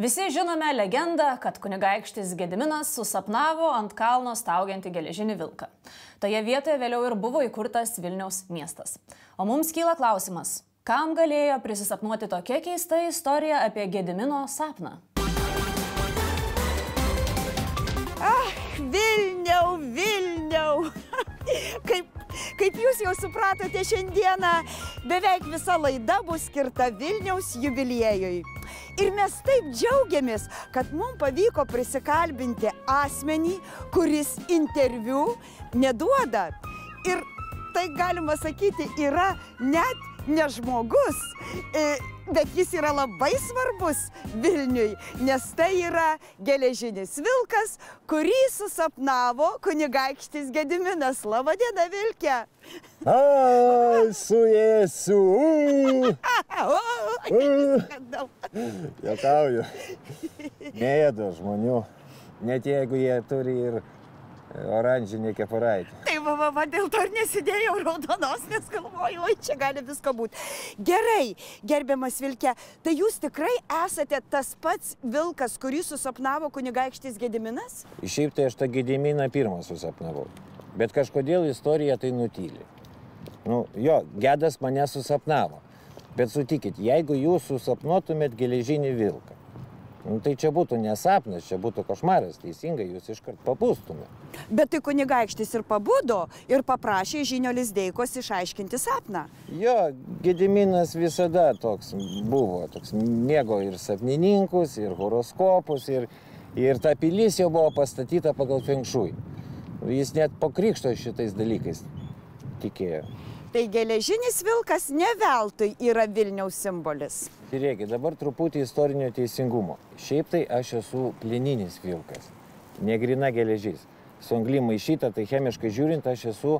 Visi žinome legendą, kad kunigaikštis Gediminas susapnavo ant kalno staugiantį geležinį vilką. Toje vietoje vėliau ir buvo įkurtas Vilniaus miestas. O mums kyla klausimas, kam galėjo prisisapnuoti tokia keista istorija apie Gedimino sapną? Ah, Vilniau, Vilniau. Kaip, kaip jūs jau supratote, šiandieną beveik visa laida bus skirta Vilniaus jubiliejui. Ir mes taip džiaugiamės, kad mums pavyko prisikalbinti asmenį, kuris interviu neduoda. Ir tai galima sakyti, yra net ne žmogus, bet jis yra labai svarbus Vilniui, nes tai yra geležinis vilkas, kurį susapnavo kunigaikštis Gediminas. Labadiena, Vilkė. Ai, su Jėzu. O, Jokauju. Neėda žmonių. Net jeigu jie turi ir oranžinį kepuraitį. Va, va, va, dėl to ir nesidėjau raudonos, nes galvoju, oi, čia gali visko būti. Gerai, gerbiamas Vilkė, tai jūs tikrai esate tas pats vilkas, kurį susapnavo kunigaikštis Gediminas? Šiaip tai aš tą gediminą pirmą susapnavau. Bet kažkodėl istorija tai nutyli. Nu, jo, gedas mane susapnavo. Bet sutikit, jeigu jūs susapnuotumėt geležinį vilką, nu, tai čia būtų nesapnas, čia būtų košmaras, teisingai jūs iškart papūstumėt. Bet tai kunigaikštis ir pabudo ir paprašė žinio Lisdeikos išaiškinti sapną. Jo, Gediminas visada toks buvo, toks mėgo ir sapnininkus, ir horoskopus, ir, ir ta pilis jau buvo pastatyta pagal fengšui. Jis net po krikšto šitais dalykais tikėjo. Tai geležinis vilkas ne veltui yra Vilniaus simbolis. Žiūrėkit, dabar truputį istorinio teisingumo. Šiaip tai aš esu plieninis vilkas, negrina geležis. Su anglim maišyta, tai chemiškai žiūrint, aš esu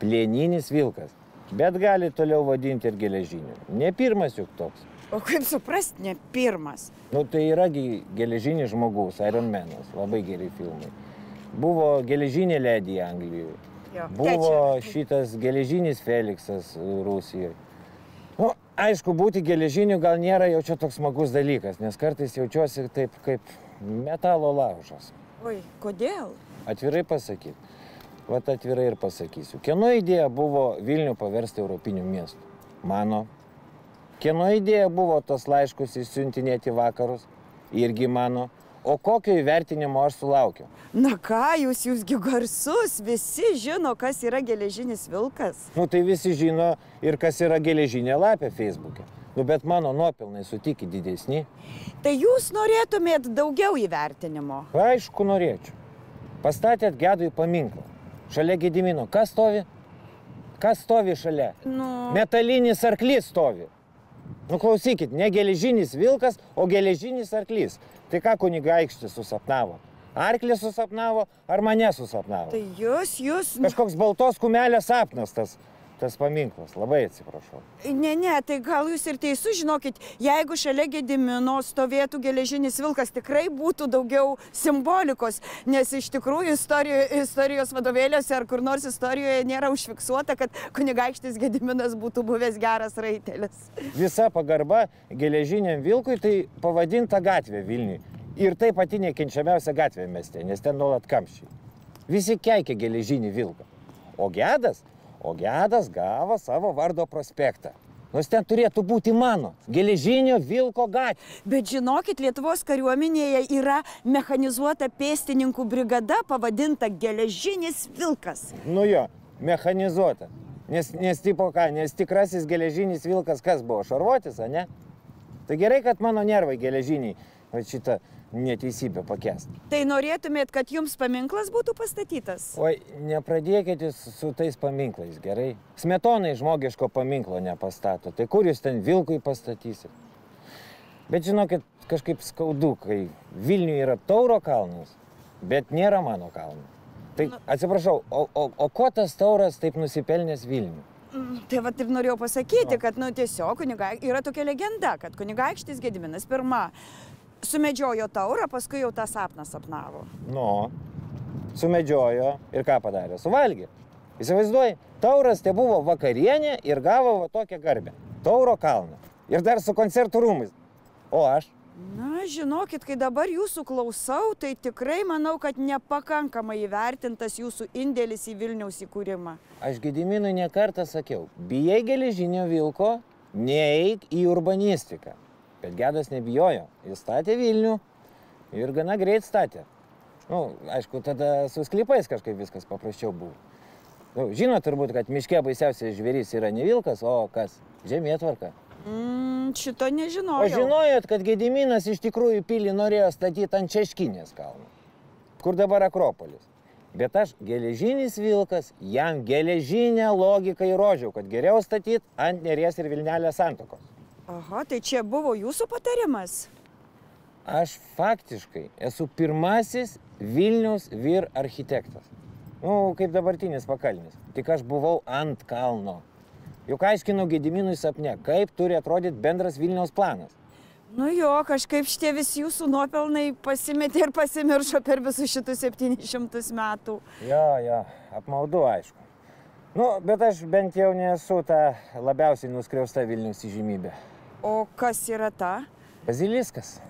plieninis vilkas. Bet gali toliau vadinti ir geležiniu. Ne pirmas juk toks. O kaip suprast, ne pirmas. Nu tai yragi geležinis žmogus, Iron Manas, labai geri filmai. Buvo geležinė ledija Anglijoje. Jo. Buvo šitas geležinis Feliksas Rusijoje. Nu, aišku, būti geležiniu gal nėra jau čia toks smagus dalykas, nes kartais jaučiuosi taip kaip metalo laužas. Oi, kodėl? Atvirai pasakyti. Vat atvirai ir pasakysiu. Kieno idėja buvo Vilnių paversti Europiniu miestu? Mano. Kieno idėja buvo tos laiškus išsiuntinėti į vakarus? Irgi mano. O kokio įvertinimo aš sulaukiu? Na ką, jūs jūsgi garsus, visi žino, kas yra geležinis vilkas. Nu tai visi žino ir kas yra geležinė lapė Facebook'e. Nu bet mano nuopelnai sutikit didesni. Tai jūs norėtumėt daugiau įvertinimo. Aišku, norėčiau. Pastatėt gedui paminklą. Šalia Gedimino. Kas stovi? Kas stovi šalia? Nu, Metalinis arklys stovi. Nu klausykit, ne geležinis vilkas, o geležinis arklys. Tai ką kunigaikštis susapnavo? Arklį susapnavo ar mane susapnavo? tai jūs, jūs. Kažkoks baltos kumelės sapnas tas, tas paminklas. Labai atsiprašau. Ne, ne, tai gal jūs ir teisus, žinokit, jeigu šalia Gedimino stovėtų geležinis vilkas, tikrai būtų daugiau simbolikos, nes iš tikrųjų istorijo, istorijos vadovėliuose ar kur nors istorijoje nėra užfiksuota, kad kunigaikštis Gediminas būtų buvęs geras raitelis. Visa pagarba geležiniam vilkui tai pavadinta gatvė Vilniui. Ir tai pati nekenčiamiausia gatvė mieste, nes ten nuolat kamščiai. Visi keikia geležinį vilką. O gedas, o gedas gavo savo vardo prospektą. Nors ten turėtų būti mano, geležinio vilko gatvė. Bet žinokit, Lietuvos kariuomenėje yra mechanizuota pėstininkų brigada pavadinta geležinis vilkas. Nu jo, mechanizuota. Nes, nes tipo ką, nes tikrasis geležinis vilkas kas buvo, šarvuotis, ar ne? Tai gerai, kad mano nervai geležiniai šitą neteisybę pakest. Tai norėtumėt, kad jums paminklas būtų pastatytas? Oi, nepradėkit jūs su tais paminklais, gerai? Smetonai žmogiško paminklo nepastato. Tai kur jūs ten vilkui pastatysit? Bet žinokit, kažkaip skaudu, kai Vilniuje yra Tauro kalnas, bet nėra mano kalno. Tai atsiprašau, o, o, o ko tas tauras taip nusipelnęs Vilniui? Mm, Tai va ir norėjau pasakyti, kad nu, tiesiog kunigai, yra tokia legenda, kad kunigaikštis Gediminas pirmą sumedžiojo taurą, paskui jau tą sapną sapnavo. Nu, sumedžiojo ir ką padarė? Suvalgė. Įsivaizduoji, tauras tai buvo vakarienė ir gavo va tokią garbę. Tauro kalną. Ir dar su koncertų rūmais. O aš? Na žinokit, kai dabar jūsų klausau, tai tikrai manau, kad nepakankamai įvertintas jūsų indėlis į Vilniaus įkūrimą. Aš Gediminui nekartą sakiau, bijai geležinio vilko, neeik į urbanistiką. Bet Gedas nebijojo, jis statė Vilnių ir gana greit statė. Nu, aišku, tada su sklypais kažkaip viskas paprasčiau buvo. Nu, žinot turbūt, kad miške baisiausias žvėrys yra ne vilkas, o kas? Žemėtvarka. Mm, šito O nežinojau. žinojot, kad Gediminas iš tikrųjų pilį norėjo statyti ant Češkinės kalno, kur dabar Akropolis. Bet aš geležinis vilkas, jam geležinę logiką įrodžiau, kad geriau statyti ant Neries ir Vilnelės santokos. Aha, tai čia buvo jūsų patarimas. Aš faktiškai esu pirmasis Vilniaus vyr architektas. Nu, kaip dabartinis pakalnis. Tik aš buvau ant kalno. Juk aiškinau Gediminui sapne, kaip turi atrodyti bendras Vilniaus planas. Nu jo, kažkaip šitie visi jūsų nuopelnai pasimetė ir pasimiršo per visus šitus 700 metų. Jo, jo, apmaudu aišku. Nu, bet aš bent jau nesu ta labiausiai nuskriausta Vilnius įžymybė. O kas yra ta? Baziliskas.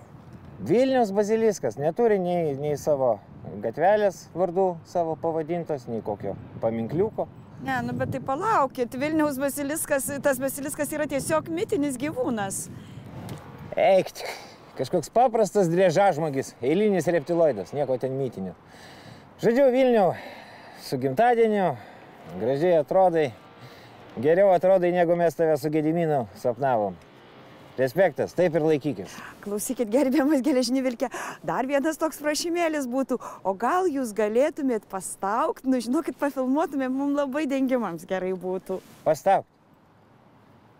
Vilnius baziliskas neturi nei, nei savo gatvelės vardų savo pavadintos, nei kokio paminkliuko. Ne, nu bet tai palaukit, Vilniaus basiliskas, tas basiliskas yra tiesiog mitinis gyvūnas. Eik, tik, kažkoks paprastas driežažmogis, eilinis reptiloidas, nieko ten mytinių. Žodžiu, Vilnių su gimtadieniu, gražiai atrodai, geriau atrodai, negu mes tave su Gediminu sapnavom. Respektas, taip ir laikykis. Klausykit, gerbiamas geležinį vilkę, dar vienas toks prašymėlis būtų. O gal jūs galėtumėt pastaukti, nu žinokit, pafilmuotumėt, mums labai dengimams gerai būtų. Pastauk.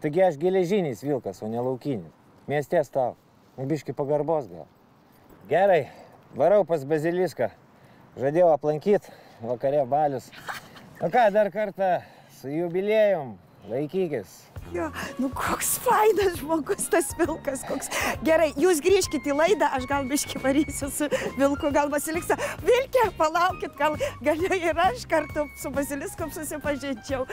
Taigi aš geležinis vilkas, o ne laukinis. Mieste stau. Biški pagarbos gal. Gerai, varau pas Baziliską. Žadėjau aplankyti, vakare balius. O ką, dar kartą su jubiliejum. Laikykis. Jo, nu koks fainas žmogus tas vilkas, koks. Gerai, jūs grįžkite į laidą, aš gal biški varysiu su vilku, gal Basiliksa. Vilkė, palaukit, gal galiu ir aš kartu su Basiliskom susipažinčiau.